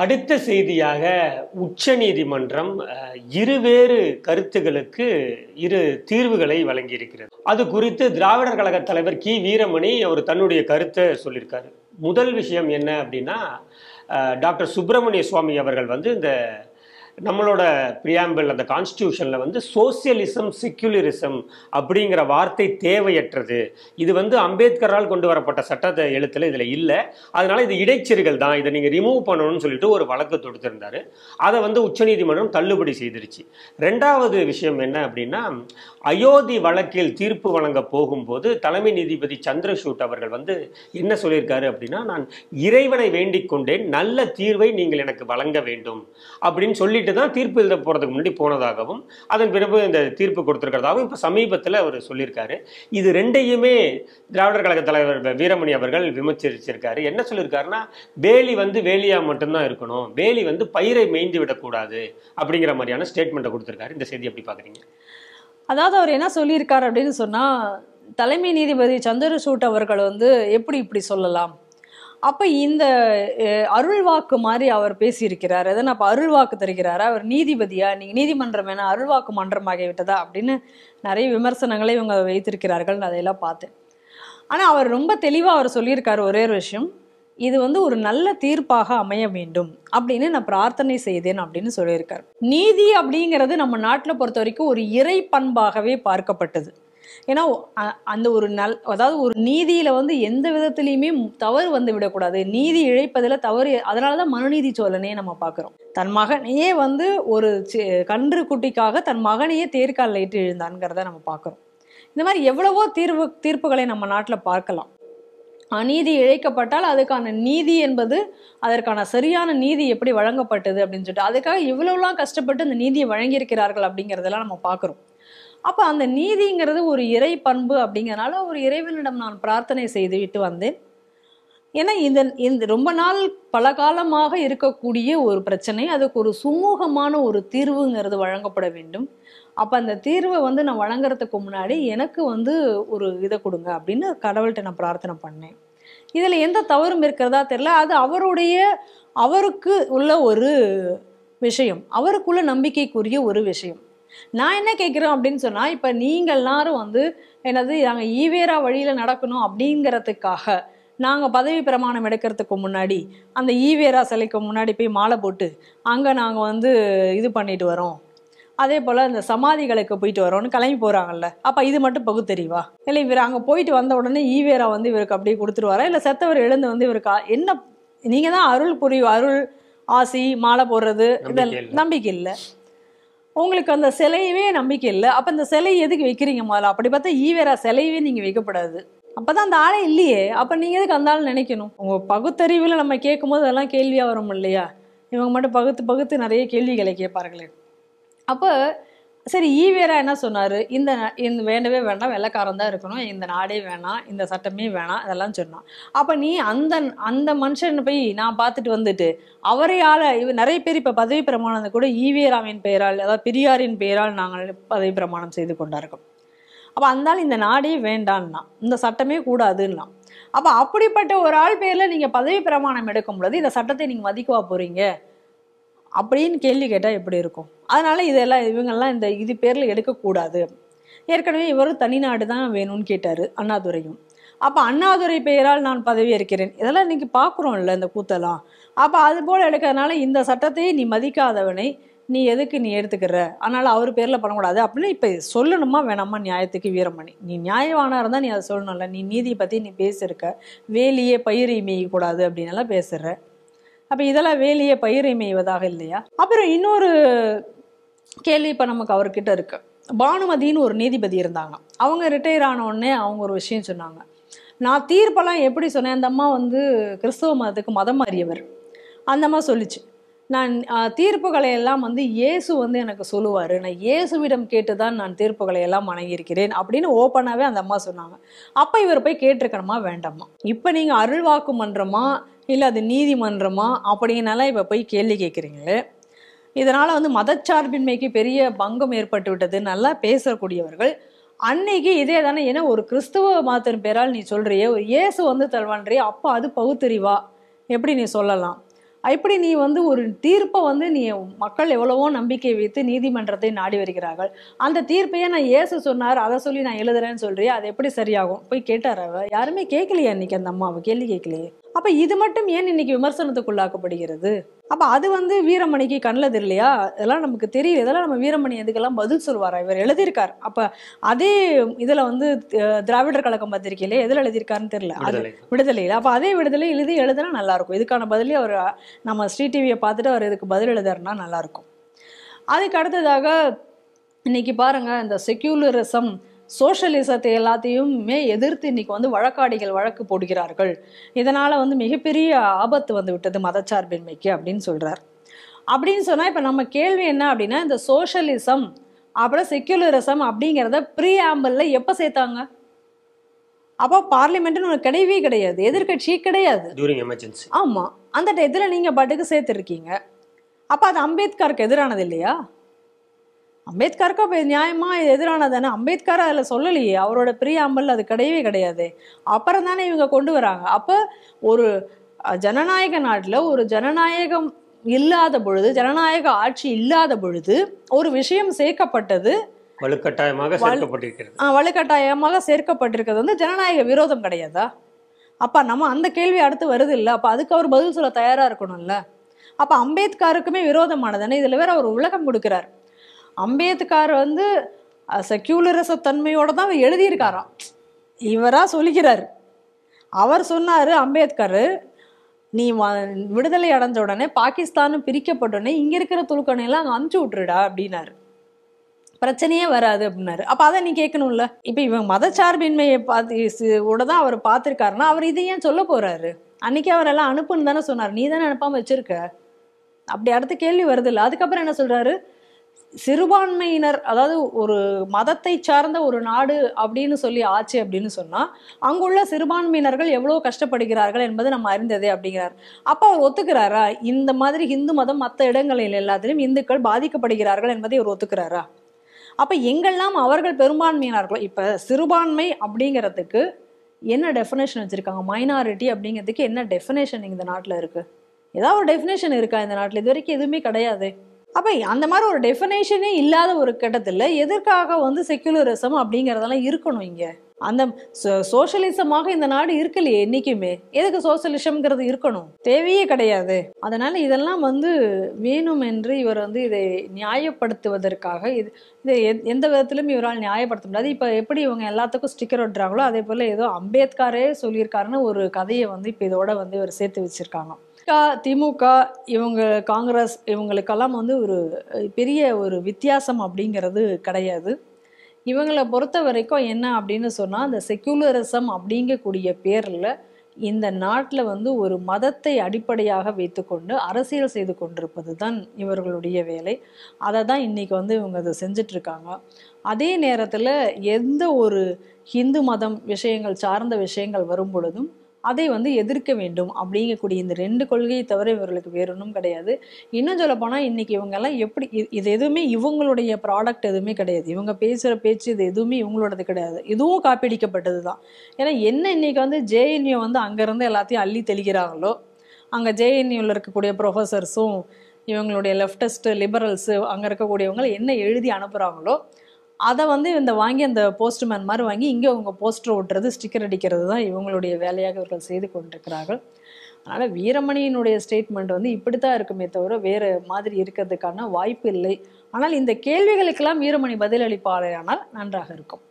அடுத்த செய்தியாக உச்ச நீதிமன்றம் இருவேறு கருத்துகளுக்கு இரு தீர்வுகளை வழங்கியிருக்கிறது. அது குறித்து திராவிடர் கழக தலைவர் கி. வீரமணி அவர் தன்னுடைய கருத்தை சொல்லியிருக்காரு. முதல் விஷயம் என்ன அப்படின்னா டாக்டர் சுப்பிரமணிய சுவாமி அவர்கள் வந்து இந்த நம்மளோட பிரியாம்பிள் அந்த கான்ஸ்டியூஷனில் வந்து சோசியலிசம் செக்யூலரிசம் அப்படிங்கிற வார்த்தை தேவையற்றது. இது வந்து அம்பேத்கரால் கொண்டு வரப்பட்ட சட்டத்தை எழுத்தில் இதில் இல்லை. அதனால் இது இடைச்செருகள் தான். இதை நீங்கள் ரிமூவ் பண்ணணும்னு சொல்லிட்டு ஒரு வழக்கு தொடுத்திருந்தார். அதை வந்து உச்சநீதிமன்றம் தள்ளுபடி செய்திருச்சு. ரெண்டாவது விஷயம் என்ன அப்படின்னா அயோத்தி வழக்கில் தீர்ப்பு வழங்க போகும்போது தலைமை நீதிபதி சந்திரசூட் அவர்கள் வந்து என்ன சொல்லியிருக்காரு அப்படின்னா நான் இறைவனை வேண்டிக் கொண்டேன். நல்ல தீர்வை நீங்கள் எனக்கு வழங்க வேண்டும். அப்படின்னு சொல்லிட்டு தான் தீர்ப்பு எழுத போகிறதுக்கு முன்னாடி போனதாகவும் அதன் பிறகு இந்த தீர்ப்பு கொடுத்துருக்கிறதாகவும் இப்போ சமீபத்தில் அவர் சொல்லியிருக்காரு. இது ரெண்டையுமே திராவிடர் கழக தலைவர் வீரமணி அவர்கள் விமர்சிச்சிருக்காரு. என்ன சொல்லியிருக்காருன்னா வேலி வந்து வேலியாக மட்டும்தான் இருக்கணும். வேலி வந்து பயிரை மேய்ந்து விடக்கூடாது அப்படிங்கிற மாதிரியான ஸ்டேட்மெண்ட்டை கொடுத்துருக்காரு. இந்த செய்தி எப்படி பார்க்குறீங்க அதாவது அவர் என்ன சொல்லியிருக்காரு அப்படின்னு சொன்னால் தலைமை நீதிபதி சந்திரசூட் அவர்கள் வந்து எப்படி இப்படி சொல்லலாம்? அப்ப இந்த அருள்வாக்கு மாதிரி அவர் பேசியிருக்கிறார். அதை அப்ப அருள்வாக்கு தருகிறார்? அவர் நீதிபதியா? நீங்க நீதிமன்றம் வேணா அருள்வாக்கு மன்றமாகி விட்டதா அப்படின்னு நிறைய விமர்சனங்களை இவங்க வைத்திருக்கிறார்கள். நான் அதையெல்லாம் பார்த்தேன். ஆனா அவர் ரொம்ப தெளிவா அவர் சொல்லியிருக்காரு ஒரே ஒரு விஷயம். இது வந்து ஒரு நல்ல தீர்ப்பாக அமைய வேண்டும் அப்படின்னு நான் பிரார்த்தனை செய்தேன் அப்படின்னு சொல்லியிருக்காரு. நீதி அப்படிங்கிறது நம்ம நாட்டில் பொறுத்த வரைக்கும் ஒரு இறை பண்பாகவே பார்க்கப்பட்டது. ஏன்னா அந்த ஒரு நல் அதாவது ஒரு நீதியில வந்து எந்த விதத்திலையுமே தவறு வந்து விடக்கூடாது. நீதி இழைப்பதில் தவறு அதனால தான் மனுநீதி சோழனையே நம்ம பார்க்குறோம். தன் மகனையே வந்து ஒரு கன்று குட்டிக்காக தன் மகனையே தேர்காலில் இட்டு எழுந்தான்ங்கிறத நம்ம பார்க்குறோம். இந்த மாதிரி எவ்வளவோ தீர்வு தீர்ப்புகளை நம்ம நாட்டில் பார்க்கலாம். அநீதி இழைக்கப்பட்டால் அதுக்கான நீதி என்பது அதற்கான சரியான நீதி எப்படி வழங்கப்பட்டது அப்படின்னு சொல்லிட்டு அதுக்காக இவ்வளவுலாம் கஷ்டப்பட்டு அந்த நீதியை வழங்கியிருக்கிறார்கள் அப்படிங்கிறதெல்லாம் நம்ம பார்க்குறோம். அப்போ அந்த நீதிங்கிறது ஒரு இறை பண்பு அப்படிங்கிறனால ஒரு இறைவனிடம் நான் பிரார்த்தனை செய்து விட்டு வந்தேன். ஏன்னா இந்த இந்த ரொம்ப நாள் பல காலமாக இருக்கக்கூடிய ஒரு பிரச்சனை அதுக்கு ஒரு சுமூகமான ஒரு தீர்வுங்கிறது வழங்கப்பட வேண்டும். அப்போ அந்த தீர்வை வந்து நான் வழங்குறதுக்கு முன்னாடி எனக்கு வந்து ஒரு இதை கொடுங்க அப்படின்னு கடவுள்கிட்ட நான் பிரார்த்தனை பண்ணேன். இதில் எந்த தவறும் இருக்கிறதா தெரியல. அது அவருடைய அவருக்கு உள்ள ஒரு விஷயம். அவருக்குள்ள நம்பிக்கைக்குரிய ஒரு விஷயம். நான் என்ன கேட்குறேன் அப்படின்னு சொன்னால் இப்போ நீங்கள் எல்லாரும் வந்து என்னது நாங்கள் ஈவேரா வழியில் நடக்கணும் அப்படிங்கிறதுக்காக நாங்கள் பதவி பிரமாணம் எடுக்கிறதுக்கு முன்னாடி அந்த ஈவேரா சிலைக்கு முன்னாடி போய் மாலை போட்டு அங்கே நாங்கள் வந்து இது பண்ணிட்டு வரோம். அதே போல் இந்த சமாதிகளுக்கு போயிட்டு வரோம்னு கிளம்பி போகிறாங்கல்ல அப்போ இது மட்டும் பகுத்தறிவா? இல்லை இவர் அங்கே போயிட்டு வந்த உடனே ஈவேரா வந்து இவருக்கு அப்படியே கொடுத்துருவாரா? இல்லை செத்தவர் எழுந்து வந்து இவருக்கு என்ன நீங்கள் தான் அருள் புரியும் அருள் ஆசி மாலை போடுறது இதெல்லாம். நம்பிக்கை இல்லை. உங்களுக்கு அந்த சிலையவே நம்பிக்கை இல்லை. அப்போ இந்த சிலை எதுக்கு வைக்கிறீங்க முதல்ல? அப்படி பார்த்தா ஈவேரா சிலையவே நீங்கள் வைக்கப்படாது. அப்பதான் அந்த ஆளே இல்லையே. அப்போ நீங்கள் எதுக்கு அந்த ஆள் நினைக்கணும்? உங்கள் பகுத்தறிவில் நம்ம கேட்கும்போது அதெல்லாம் கேள்வியாக வரும் இல்லையா? இவங்க மட்டும் பகுத்து பகுத்து நிறைய கேள்விகளை கேட்பார்களே. அப்போ சரி ஈவேரா என்ன சொன்னார்? இந்த இந்த வேண்டவே வேண்டாம் வெள்ளைக்காரன் தான் இருக்கணும் இந்த நாடே வேணாம் இந்த சட்டமே வேணாம் இதெல்லாம் சொன்னான். அப்போ நீ அந்த அந்த மனுஷன் போய் நான் பார்த்துட்டு வந்துட்டு அவரையால் இவ நிறைய பேர் இப்போ பதவி பிரமாணத்தை கூட ஈவேராவின் பெயரால் அதாவது பெரியாரின் பெயரால் நாங்கள் பதவி பிரமாணம் செய்து கொண்டார்கள். அப்போ அந்தாலும் இந்த நாடே வேண்டான்னா இந்த சட்டமே கூடாதுன்னா அப்போ அப்படிப்பட்ட ஒரு ஆள் பேரில் நீங்கள் பதவி பிரமாணம் எடுக்கும் பொழுது இந்த சட்டத்தை நீங்கள் மதிக்கவா போகிறீங்க அப்படின்னு கேள்வி கேட்டால் எப்படி இருக்கும்? அதனால் இதெல்லாம் இவங்கெல்லாம் இந்த இது பேரில் எடுக்கக்கூடாது. ஏற்கனவே இவரும் தனிநாடு தான் வேணும்னு கேட்டார் அண்ணாதுரையும். அப்போ அண்ணாதுரை பெயரால் நான் பதவி இருக்கிறேன் இதெல்லாம் இன்னைக்கு பார்க்குறோம்ல இந்த கூத்தெல்லாம். அப்போ அது போல் எடுக்கிறதுனால இந்த சட்டத்தையே நீ மதிக்காதவனை நீ எதுக்கு நீ எடுத்துக்கிற? அதனால் அவர் பேரில் பண்ணக்கூடாது. அப்படின்னு இப்போ சொல்லணுமா வேணாமா நியாயத்துக்கு வீரமணி? நீ நியாயவானாக இருந்தால் நீ அதை சொல்லணும்ல. நீ நீதியை பற்றி நீ பேசியிருக்க. வேலியே பயிரை அப்படின்னு எல்லாம் பேசுகிற அப்போ இதெல்லாம் வேலியே பயிரை மேய்வதாக இல்லையா? அப்புறம் இன்னொரு கேள்வி இப்போ நமக்கு அவர்கிட்ட இருக்கு. பானுமதின்னு ஒரு நீதிபதி இருந்தாங்க. அவங்க ரிட்டையர் ஆன உடனே அவங்க ஒரு விஷயம் சொன்னாங்க. நான் தீர்ப்பெல்லாம் எப்படி சொன்னேன்? அந்த அம்மா வந்து கிறிஸ்தவ மதத்துக்கு மதம் மாறியவர். அந்த அம்மா சொல்லிச்சு. நான் தீர்ப்புகளை எல்லாம் வந்து இயேசு வந்து எனக்கு சொல்லுவார். நான் இயேசுவிடம் கேட்டு தான் நான் தீர்ப்புகளை எல்லாம் வணங்கியிருக்கிறேன் அப்படின்னு ஓப்பனாகவே அந்த அம்மா சொன்னாங்க. அப்போ இவர் போய் கேட்டிருக்கணுமா? வேண்டாமா இப்போ நீங்கள் அருள்வாக்கு மன்றமா? இல்லை அது நீதிமன்றமா அப்படின்னாலாம் இப்போ போய் கேள்வி கேட்குறீங்களே. இதனால் வந்து மதச்சார்பின்மைக்கு பெரிய பங்கம் ஏற்பட்டு விட்டது நல்லா பேசக்கூடியவர்கள். அன்னைக்கு இதே தானே ஏன்னா ஒரு கிறிஸ்துவ மதத்தின் பேரால் நீ சொல்கிறியே ஒரு இயேசு வந்து தருவான்றியே அப்போ அது பகுத்தறிவா? எப்படி நீ சொல்லலாம்? இப்படி நீ வந்து ஒரு தீர்ப்பை வந்து நீ மக்கள் எவ்வளவோ நம்பிக்கை வைத்து நீதிமன்றத்தை நாடி வருகிறார்கள். அந்த தீர்ப்பையே நான் ஏசு சொன்னார் அதை சொல்லி நான் எழுதுறேன்னு சொல்றியா அது எப்படி சரியாகும்? போய் கேட்டார் அவ யாருமே கேட்கலையா இன்னைக்கு அந்த அம்மாவை? கேள்வி கேட்கலையே. அப்ப இது மட்டும் ஏன் இன்னைக்கு விமர்சனத்துக்குள்ளாக்கப்படுகிறது? அப்ப அது வந்து வீரமணிக்கு கண்ணில் தெரியலையா? இதெல்லாம் நமக்கு தெரியல. இதெல்லாம் நம்ம வீரமணி எதுக்கெல்லாம் பதில் சொல்வாரா? இவர் எழுதியிருக்கார். அப்ப அதே இதுல வந்து திராவிடர் கழகம் பத்திரிகையில எதுல எழுதியிருக்காருன்னு தெரியல. அது விடுதலை விடுதலையில். அப்போ அதே விடுதலை எழுதி எழுதுனா நல்லா இருக்கும் இதுக்கான பதிலே அவர் நம்ம ஸ்ரீ டிவியை பார்த்துட்டு அவர் இதுக்கு பதில் எழுதாருன்னா நல்லா இருக்கும் அதுக்கு அடுத்ததாக இன்னைக்கு பாருங்க இந்த செக்யூலரிசம் சோஷலிசத்தை எல்லாத்தையுமே எதிர்த்து இன்னைக்கு வந்து வழக்காடிகள் வழக்கு போடுகிறார்கள். இதனால வந்து மிகப்பெரிய ஆபத்து வந்து விட்டது மதச்சார்பின்மைக்கு அப்படின்னு சொல்றார். அப்படின்னு சொன்னா இப்ப நம்ம கேள்வி என்ன அப்படின்னா இந்த சோஷலிசம் அப்புறம் செக்யூலரிசம் அப்படிங்கிறத ப்ரீ ஆம்பிள்ல எப்ப சேர்த்தாங்க? அப்போ பார்லிமெண்ட்னு ஒன்று கிடையவே கிடையாது எதிர்க்கட்சியே கிடையாது. டியூரிங் எமர்ஜென்சி ஆமா அந்த டயத்தில் நீங்க பாட்டுக்கு சேர்த்துருக்கீங்க. அப்ப அது அம்பேத்கருக்கு எதிரானது இல்லையா? அம்பேத்கருக்கு அப்ப இது நியாயமா இது எதிரானதானே அம்பேத்கர் அதுல சொல்லலையே. அவரோட பிரியாம்பல் அது கிடையவே கிடையாது. அப்புறம் தானே இவங்க கொண்டு வராங்க. அப்ப ஒரு ஜனநாயக நாட்டுல ஒரு ஜனநாயகம் இல்லாத பொழுது ஜனநாயக ஆட்சி இல்லாத பொழுது ஒரு விஷயம் சேர்க்கப்பட்டது. வலுக்கட்டாயமாக சேர்க்கப்பட்டிருக்கிறது. வலுக்கட்டாயமாக சேர்க்கப்பட்டிருக்கிறது வந்து ஜனநாயக விரோதம் கிடையாதா? அப்ப நம்ம அந்த கேள்வி அடுத்து வருது இல்ல அப்ப அதுக்கு அவர் பதில் சொல்ல தயாரா இருக்கணும்ல. அப்ப அம்பேத்கருக்குமே விரோதமானதானே இதுல வேற அவர் விளக்கம் கொடுக்கிறார். அம்பேத்கர் வந்து செக்யூலரிச தன்மையோட தான் அவர் எழுதியிருக்காராம். இவராக சொல்லிக்கிறார் அவர் சொன்னார் அம்பேத்கர் நீ விடுதலை அடைஞ்ச உடனே பாகிஸ்தானும் பிரிக்கப்பட்ட உடனே இருக்கிற துலுக்கணையெல்லாம் அங்கே அனுப்பிச்சு விட்டுருடா அப்படின்னாரு. பிரச்சனையே வராது அப்படின்னாரு. அப்போ அதை நீ கேட்கணும்ல? இப்போ இவன் மதச்சார்பின்மையை பார்த்து கூட தான் அவர் பார்த்துருக்காருன்னா அவர் இதை ஏன் சொல்ல போகிறாரு அன்னைக்கு அவர் எல்லாம் அனுப்புன்னு தானே சொன்னார். நீ தானே அனுப்பாமல் வச்சுருக்க? அப்படி அடுத்த கேள்வி வருது இல்லை. அதுக்கப்புறம் என்ன சொல்கிறாரு சிறுபான்மையினர் அதாவது ஒரு மதத்தை சார்ந்த ஒரு நாடு அப்படின்னு சொல்லி ஆச்சு அப்படின்னு சொன்னா அங்குள்ள சிறுபான்மையினர்கள் எவ்வளவு கஷ்டப்படுகிறார்கள் என்பது நம்ம அறிந்ததே அப்படிங்கிறார். அப்ப அவர் ஒத்துக்கிறாரா? இந்த மாதிரி இந்து மதம் மற்ற இடங்களில் எல்லாத்திலும் இந்துக்கள் பாதிக்கப்படுகிறார்கள் என்பதை அவர் ஒத்துக்கிறாரா? அப்ப எங்கெல்லாம் அவர்கள் பெரும்பான்மையினார்களோ இப்ப சிறுபான்மை அப்படிங்கிறதுக்கு என்ன டெஃபினேஷன் வச்சிருக்காங்க? மைனாரிட்டி அப்படிங்கிறதுக்கு என்ன டெஃபினேஷன் இந்த நாட்டுல இருக்கு? ஏதாவது ஒரு டெஃபினேஷன் இருக்கா இந்த நாட்டுல? இது வரைக்கும் எதுவுமே கிடையாது. அப்போ அந்த மாதிரி ஒரு டெஃபினேஷனே இல்லாத ஒரு கட்டத்தில் எதற்காக வந்து செக்குலரிசம் அப்படிங்கிறதெல்லாம் இருக்கணும் இங்கே? அந்த சோசியலிசமாக இந்த நாடு இருக்கலையே என்னைக்குமே. எதுக்கு சோசியலிசம்ங்கிறது இருக்கணும்? தேவையே கிடையாது. அதனால இதெல்லாம் வந்து வேணும் என்று இவர் வந்து இதை நியாயப்படுத்துவதற்காக இது இதை எந்த விதத்திலும் இவரால் நியாயப்படுத்த முடியாது. இப்போ எப்படி இவங்க எல்லாத்துக்கும் ஸ்டிக்கர் ஒட்டுறாங்களோ அதே போல் ஏதோ அம்பேத்கரே சொல்லியிருக்காருன்னு ஒரு கதையை வந்து இப்போ இதோட வந்து இவர் சேர்த்து வச்சிருக்காங்க. க- திமுக இவங்க காங்கிரஸ் இவங்களுக்கெல்லாம் வந்து ஒரு பெரிய ஒரு வித்தியாசம் அப்படிங்கிறது கிடையாது. இவங்களை பொறுத்த வரைக்கும் என்ன அப்படின்னு சொன்னால் அந்த செக்யூலரிசம் அப்படிங்கக்கூடிய பேரில் இந்த நாட்டில் வந்து ஒரு மதத்தை அடிப்படையாக வைத்துக்கொண்டு அரசியல் செய்து கொண்டிருப்பது தான் இவர்களுடைய வேலை. அதை தான் இன்னைக்கு வந்து இவங்க அதை செஞ்சிட்ருக்காங்க. அதே நேரத்தில் எந்த ஒரு ஹிந்து மதம் விஷயங்கள் சார்ந்த விஷயங்கள் வரும் பொழுதும் அதை வந்து எதிர்க்க வேண்டும் அப்படிங்கக்கூடிய இந்த ரெண்டு கொள்கையை தவிர இவர்களுக்கு வேறு ஒன்றும் கிடையாது. இன்னும் சொல்ல போனால் இன்னைக்கு இவங்கெல்லாம் எப்படி இது எதுவுமே இவங்களுடைய ப்ராடக்ட் எதுவுமே கிடையாது. இவங்க பேசுகிற பேச்சு இது எதுவுமே இவங்களோடது கிடையாது. இதுவும் காப்பீடிக்கப்பட்டது தான் ஏன்னா என்ன இன்னைக்கு வந்து ஜேஎன்யூ வந்து அங்கேருந்து எல்லாத்தையும் அள்ளி தெளிக்கிறாங்களோ அங்கே ஜேஎன்யூவில் இருக்கக்கூடிய ப்ரொஃபஸர்ஸும் இவங்களுடைய லெஃப்டஸ்ட்டு லிபரல்ஸு அங்கே இருக்கக்கூடியவங்க என்ன எழுதி அனுப்புகிறாங்களோ அதை வந்து இந்த வாங்கி அந்த போஸ்ட்மேன் மாதிரி வாங்கி இங்கே அவங்க போஸ்டர் ஓட்டுறது ஸ்டிக்கர் அடிக்கிறது தான் இவங்களுடைய வேலையாக இவர்கள் செய்து கொண்டிருக்கிறார்கள். அதனால் வீரமணியினுடைய ஸ்டேட்மெண்ட் வந்து இப்படி தான் இருக்குமே தவிர வேறு மாதிரி இருக்கிறதுக்கான வாய்ப்பு இல்லை. ஆனால் இந்த கேள்விகளுக்கெல்லாம் வீரமணி பதிலளிப்பாளரானால் நன்றாக இருக்கும்.